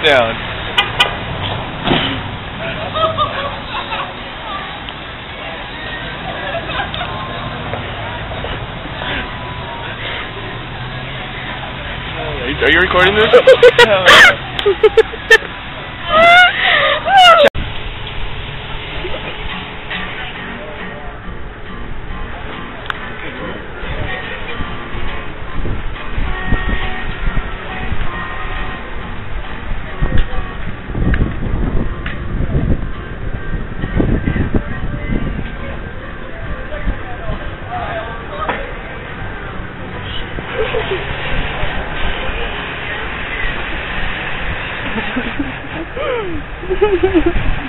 it down. Are you recording this? Ha ha ha.